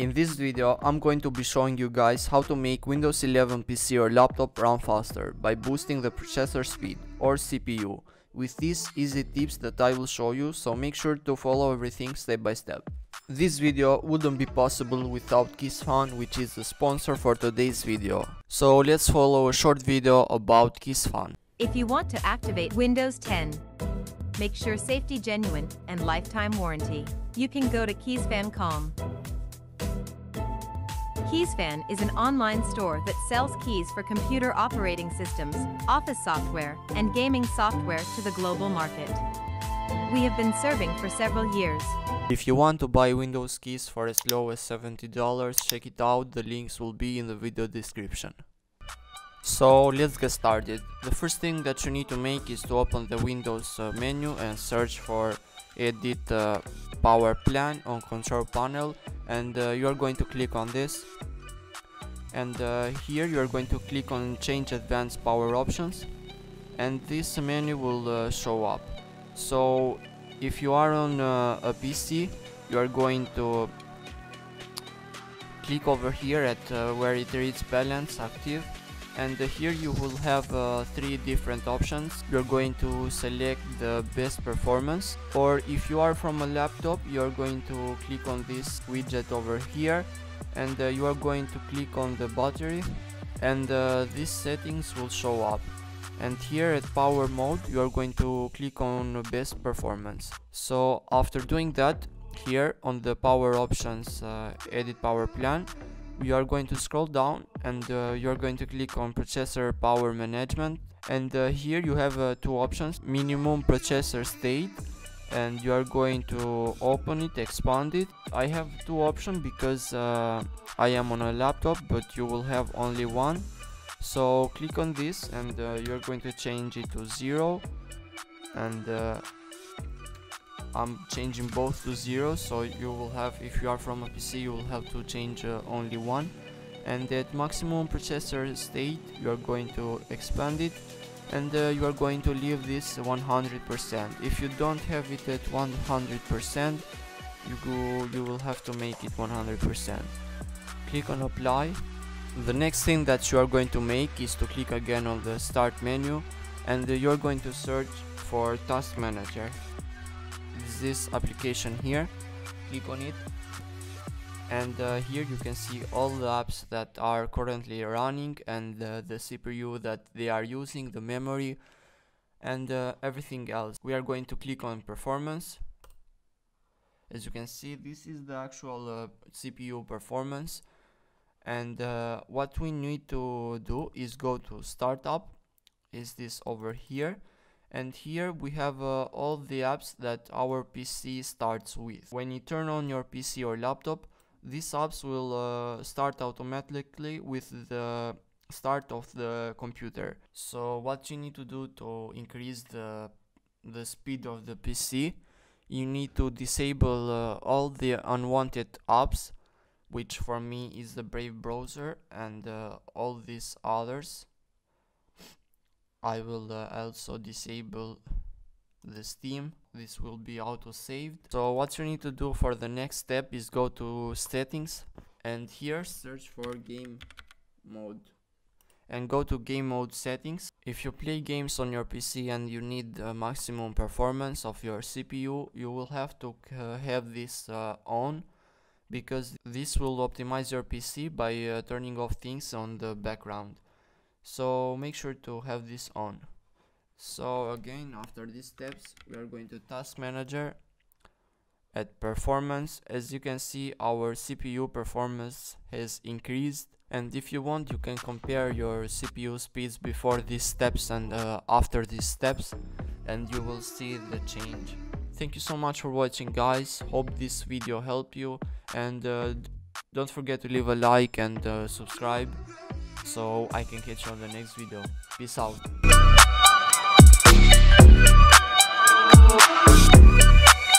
In this video, I'm going to be showing you guys how to make Windows 11 PC or laptop run faster by boosting the processor speed or CPU with these easy tips that I will show you so make sure to follow everything step by step. This video wouldn't be possible without KeysFan which is the sponsor for today's video. So let's follow a short video about KeysFan. If you want to activate Windows 10, make sure safety genuine and lifetime warranty. You can go to keysfan.com. KeysFan is an online store that sells keys for computer operating systems, office software, and gaming software to the global market. We have been serving for several years. If you want to buy Windows keys for as low as $70, check it out, the links will be in the video description. So let's get started. The first thing that you need to make is to open the Windows uh, menu and search for edit uh, power plan on control panel and uh, you are going to click on this. And uh, here you are going to click on change advanced power options and this menu will uh, show up. So if you are on uh, a PC you are going to click over here at uh, where it reads balance active and here you will have uh, three different options. You're going to select the best performance or if you are from a laptop you're going to click on this widget over here and uh, you are going to click on the battery and uh, these settings will show up. And here at power mode you are going to click on best performance. So after doing that here on the power options uh, edit power plan you are going to scroll down and uh, you are going to click on processor power management. And uh, here you have uh, two options minimum processor state and you are going to open it expand it. I have two options because uh, i am on a laptop but you will have only one. So click on this and uh, you're going to change it to zero. And uh, I'm changing both to zero so you will have if you are from a PC you will have to change uh, only one. And at maximum processor state you are going to expand it and uh, you are going to leave this 100% if you don't have it at 100% you go you will have to make it 100% click on apply. The next thing that you are going to make is to click again on the start menu and uh, you're going to search for task manager this application here. Click on it. And uh, here you can see all the apps that are currently running and uh, the CPU that they are using the memory and uh, everything else. We are going to click on performance. As you can see this is the actual uh, CPU performance. And uh, what we need to do is go to startup is this over here and here we have uh, all the apps that our PC starts with. When you turn on your PC or laptop, these apps will uh, start automatically with the start of the computer. So what you need to do to increase the the speed of the PC, you need to disable uh, all the unwanted apps, which for me is the Brave browser and uh, all these others I will uh, also disable the Steam. This will be auto saved so what you need to do for the next step is go to settings and here search for game mode. And go to game mode settings. If you play games on your PC and you need maximum performance of your CPU you will have to uh, have this uh, on because this will optimize your PC by uh, turning off things on the background so make sure to have this on. So again after these steps we are going to task manager at performance. As you can see our CPU performance has increased. And if you want you can compare your CPU speeds before these steps and uh, after these steps and you will see the change. Thank you so much for watching guys. Hope this video helped you. And uh, don't forget to leave a like and uh, subscribe so I can catch you on the next video. Peace out.